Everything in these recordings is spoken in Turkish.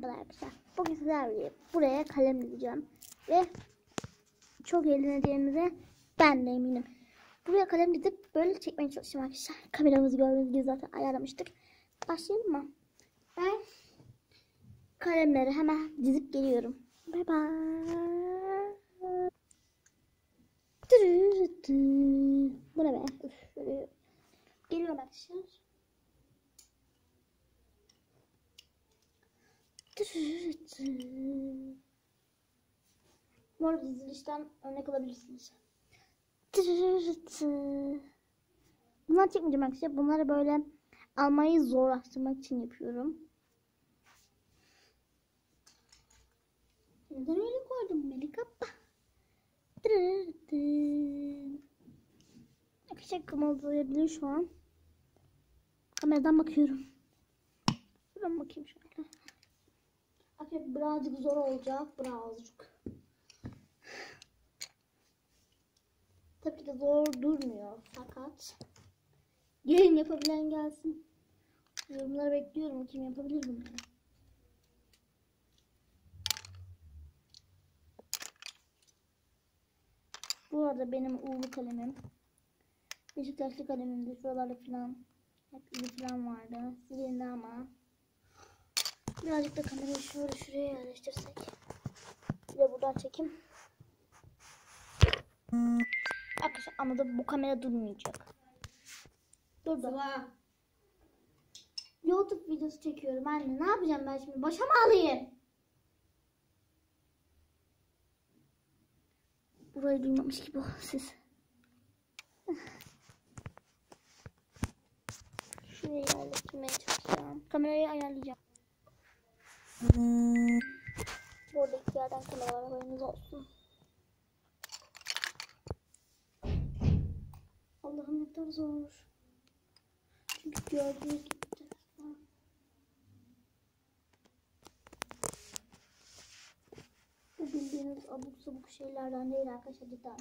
Merhabalar arkadaşlar. Bugün sizlerle buraya kalem dizeceğim. Ve çok eğleneceğimize ben de eminim. Buraya kalem dizip böyle çekmeye çalışacağım arkadaşlar. Kameramızı gördüğünüz gibi zaten ayarlamıştık. Başlayalım mı? Ben kalemleri hemen dizip geliyorum. Bye. Tırırıtı. Bu ne be? Üf. Geliyorum arkadaşlar. Arada dizilişten örnek alabilirsiniz. Bunlar çekmeyeceğim arkadaşlar. Bunları böyle almayı zorlaştırmak için yapıyorum. Neden öyle koydum Melik abla? Tırırıtı. Arkadaşlar kımıldayabilir şu an. Kameradan bakıyorum. Şuradan bakayım şöyle. Arkadaşlar birazcık zor olacak. Birazcık. Tabii ki zor durmuyor fakat gelin yapabilen gelsin. Yorumları bekliyorum. Kim yapabilir bunları? Bu arada benim uğurlu kalemim. Beşiktaşlı kalemimdir. Şuralarda falan hep izi falan vardı. Silindi ama. Birazcık da kamerayı şöyle şuraya yerleştirsek. Bir de buradan çekim. Arkadaşlar ama da bu kamera durmayacak. Dur dur. YouTube videosu çekiyorum anne. Ne yapacağım ben şimdi? Başa mı alayım? Burayı duymamış gibi ol siz. Şuraya yerleştirmeye çalışacağım. Kamerayı ayarlayacağım. Burada iki yerden kamera var haberiniz olsun. Allah'ım ne kadar zor. Çünkü gördüğünüz gibi. Bu bildiğiniz abuk sabuk şeylerden değil arkadaşlar cidden.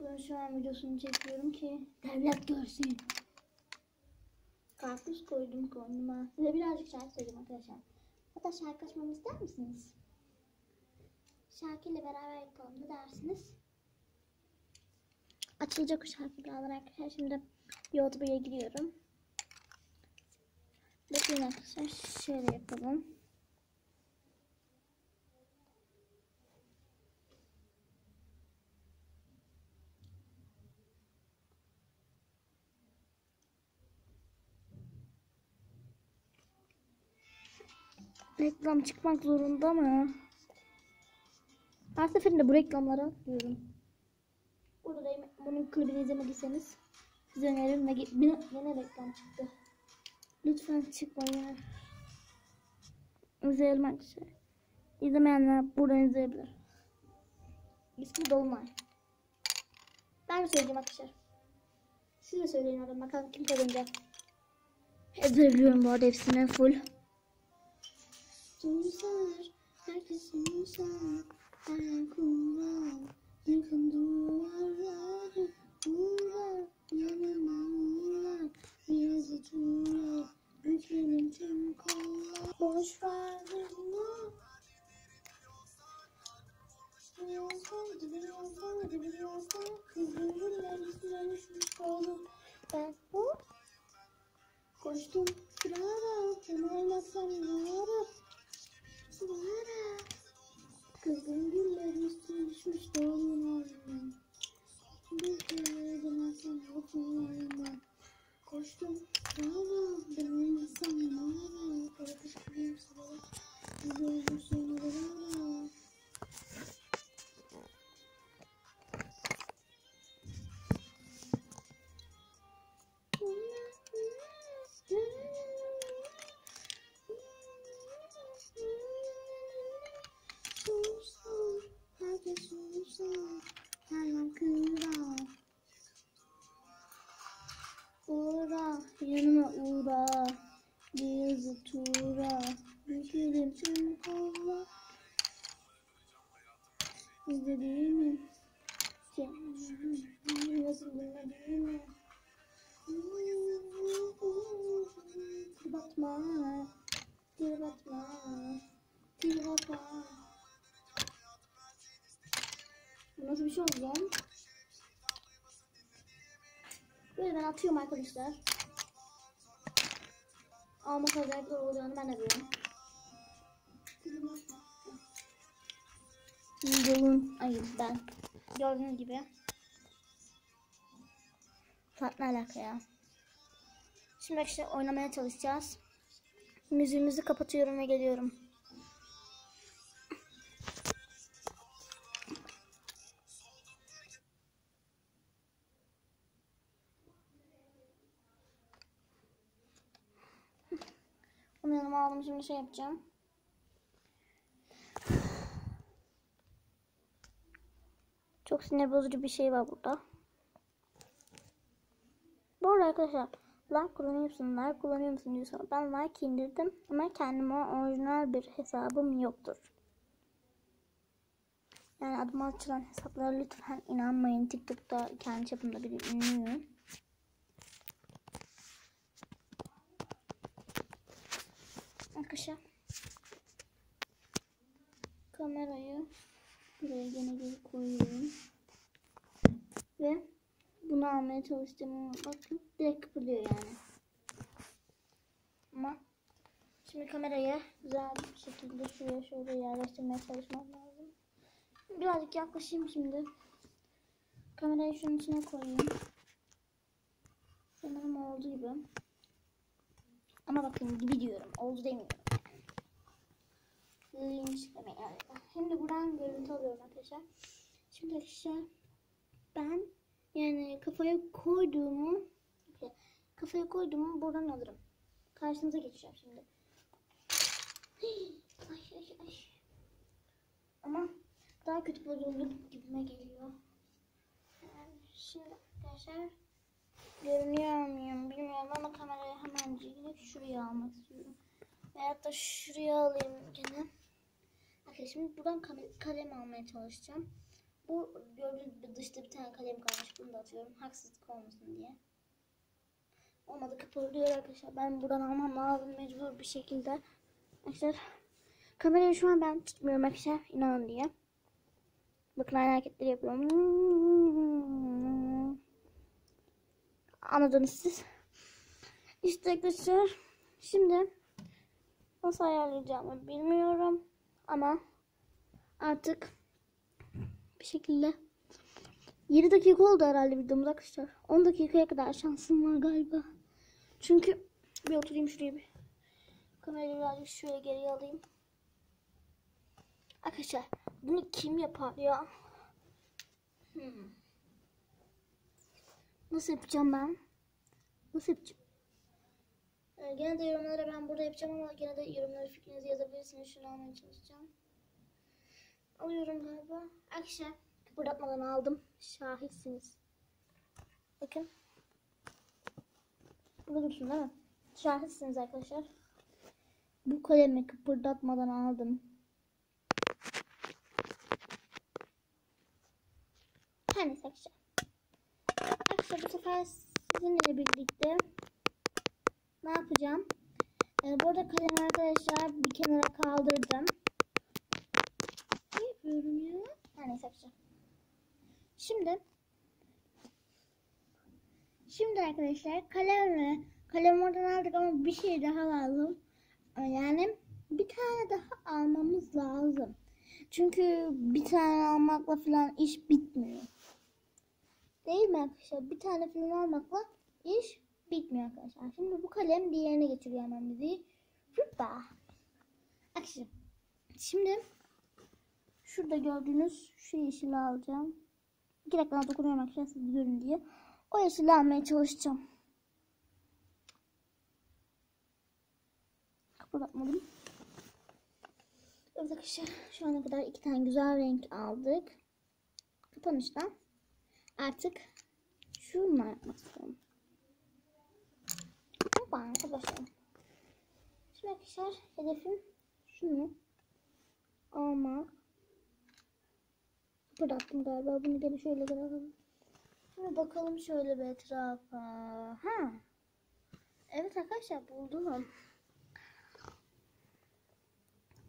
Ben şu an videosunu çekiyorum ki devlet görsün. Karpuz koydum koynuma. Size birazcık şarkı söyleyeyim arkadaşlar. Hatta şarkı açmamı ister misiniz? Şarkıyla beraber yapalım. Ne dersiniz? Açılacak o şarkı birazdan arkadaşlar. Şimdi YouTube'a giriyorum. Bekleyin arkadaşlar. Şöyle yapalım. Reklam çıkmak zorunda mı? Her seferinde bu reklamlara atlıyorum. Burada da bunun klibini izlemediyseniz size öneririm ve yine, reklam çıktı. Lütfen çıkmayın. İzleyelim arkadaşlar. İzlemeyenler buradan izleyebilir. İsmi Dolunay. Ben söyleyeceğim arkadaşlar? Siz de söyleyin oradan bakalım kim kazanacak. Ezberliyorum bu arada hepsini full. Susar, herkesin susar, her kullar, yıkın duvarlar, uğrar, yanıma uğrar, yazı tuğrar, bükelim tüm kollar, boş ver bunu. Biliyorsan, biliyorsan, biliyorsan, kızın gülleri düşmüş kolum. Ben bu koştum, bravo, sen olmasan ne Sonra kızın gülleri üstüne düşmüş doğumlarından. Bir kere demezsem yokluğlarından. Koştum bravo ben olmasam mağara. Kardeş gibiyim sana. Gidiyorum seni bravo. Böyle ben atıyorum arkadaşlar. Almak özellikle olacağını ben de biliyorum. Yolun, ay ben. Gördüğünüz gibi. Farklı alaka ya. Şimdi işte oynamaya çalışacağız. Müziğimizi kapatıyorum ve geliyorum. Şimdi şey yapacağım. Çok sinir bozucu bir şey var burada. Bu arada arkadaşlar like kullanıyor musun? Like kullanıyor musun diyorsa ben like indirdim ama kendime orijinal bir hesabım yoktur. Yani adıma açılan hesaplara lütfen inanmayın. TikTok'ta kendi çapımda bir ünlüyüm. Arkadaşlar kamerayı buraya gene geri koyuyorum. Ve bunu almaya çalıştım. Bakın direkt kıpırdıyor yani. Ama şimdi kamerayı güzel bir şekilde şuraya şöyle yerleştirmeye çalışmam lazım. Birazcık yaklaşayım şimdi. Kamerayı şunun içine koyayım. Sanırım oldu gibi. Ama bakın gibi diyorum. Oldu demiyorum. Linç demeyin. Yani. Şimdi buradan görüntü alıyorum arkadaşlar. Şimdi arkadaşlar ben yani kafaya koyduğumu kafaya koyduğumu buradan alırım. Karşınıza geçeceğim şimdi. Ay ay ay. Ama daha kötü bozuldu gibime geliyor. Yani şimdi arkadaşlar görünüyor muyum bilmiyorum ama kamerayı hemen çekip şuraya almak istiyorum. Veyahut da şuraya alayım gene. Arkadaşlar şimdi buradan kale- kalem almaya çalışacağım. Bu gördüğünüz gibi dışta bir tane kalem kalmış. Bunu da atıyorum. Haksızlık olmasın diye. Olmadı kıpırdıyor arkadaşlar. Ben buradan almam lazım mecbur bir şekilde. Arkadaşlar kamerayı şu an ben tutmuyorum arkadaşlar. inanın diye. Bakın aynı hareketleri yapıyorum. Anladınız siz. İşte arkadaşlar şimdi nasıl ayarlayacağımı bilmiyorum. Ama artık bir şekilde 7 dakika oldu herhalde videomuz arkadaşlar. 10 dakikaya kadar şansım var galiba. Çünkü bir oturayım şuraya bir. Kamerayı birazcık şöyle geriye alayım. Arkadaşlar bunu kim yapar ya? Hmm. Nasıl yapacağım ben? Nasıl yapacağım? Ee, gene de yorumlara ben burada yapacağım ama gene de yorumlara fikrinizi yazabilirsiniz. Şunu almaya çalışacağım. Alıyorum galiba. Arkadaşlar kıpırdatmadan aldım. Şahitsiniz. Bakın. Burada dursun değil mi? Şahitsiniz arkadaşlar. Bu kalemi kıpırdatmadan aldım. Her neyse arkadaşlar. Arkadaşlar bu sefer sizinle birlikte ne yapacağım? Ee, bu kalemi arkadaşlar bir kenara kaldırdım. Ne yapıyorum ya? Her neyse arkadaşlar. Şimdi Şimdi arkadaşlar kalemle kalem oradan aldık ama bir şey daha lazım. Yani bir tane daha almamız lazım. Çünkü bir tane almakla falan iş bitmiyor. Mi arkadaşlar? Bir tane falan almakla iş bitmiyor arkadaşlar. Şimdi bu kalem diğerine getiriyor hemen bizi. Hoppa. Arkadaşlar şimdi şurada gördüğünüz şu yeşili alacağım. İki dakika dokunuyorum arkadaşlar siz görün diye. O yeşili almaya çalışacağım. Kapatmadım. Evet arkadaşlar şu ana kadar iki tane güzel renk aldık. Kapanışta artık şununla yapmak istiyorum. Hoppa arkadaşlar. Şimdi arkadaşlar hedefim şunu almak. Bıraktım galiba. Bunu gene şöyle bırakalım. Şimdi bakalım şöyle bir etrafa. Ha. Evet arkadaşlar buldum.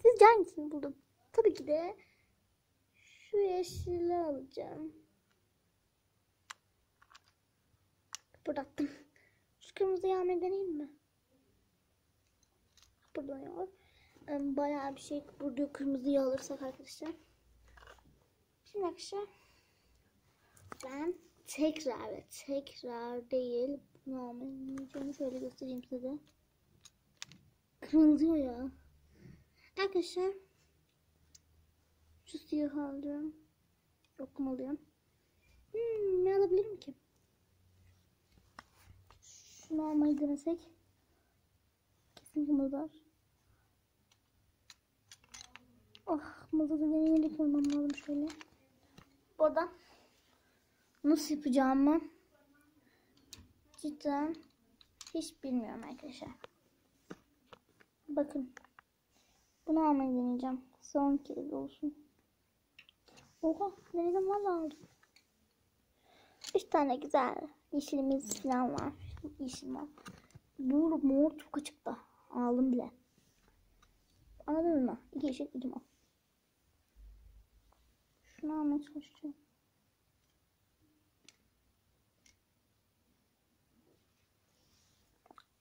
Sizce hangisini buldum? Tabii ki de şu yeşili alacağım. Bıraktım. Şu kırmızıyı almayı deneyeyim mi? Em, Bayağı bir şey burada kırmızıyı alırsak arkadaşlar. Şimdi arkadaşlar ben tekrar ve tekrar değil deneyeceğim. Şöyle göstereyim size. Kırmızı ya. Arkadaşlar şu siyah alacağım. Yok mu alıyorum? Hmm, ne alabilirim ki? Şunu almayı denesek. Kesinlikle mızar. Oh mızarı deneyerek koymam lazım şöyle. Buradan nasıl yapacağımı cidden hiç bilmiyorum arkadaşlar. Bakın. Bunu almayı deneyeceğim. Son kez olsun. Oha denedim valla aldım. Üç tane güzel yeşilimiz falan var. Yeşil var. Bu mor çok açıkta. Aldım bile. Anladın mı? İki yeşil iki mor. Şunu almaya çalışacağım.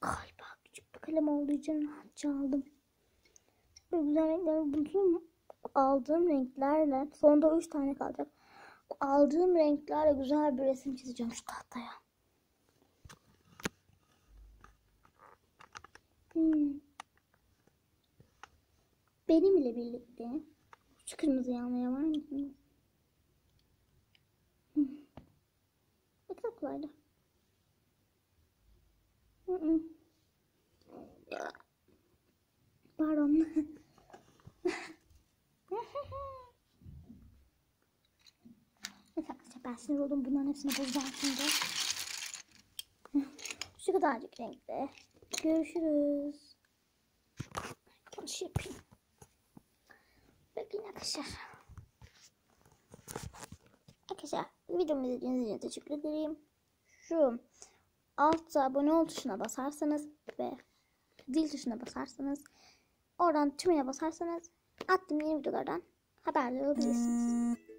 Galiba küçük bir kalem olduğu için rahatça aldım. Böyle güzel renkler buldum. Aldığım renklerle sonunda üç tane kalacak. Aldığım renklerle güzel bir resim çizeceğim şu tahtaya. Hmm. Benimle birlikte şu kırmızıyı almaya var mısınız? Ne kadar kolaydı. Pardon. Arkadaşlar ben sinir oldum. Bunların hepsini bozacağım şimdi. Şu kadarcık renkte. Görüşürüz. Kapanış yapayım. Bekleyin arkadaşlar. Arkadaşlar videomu izlediğiniz için teşekkür ederim. Şu altta abone ol tuşuna basarsanız ve zil tuşuna basarsanız oradan tümüne basarsanız attığım yeni videolardan haberdar olabilirsiniz.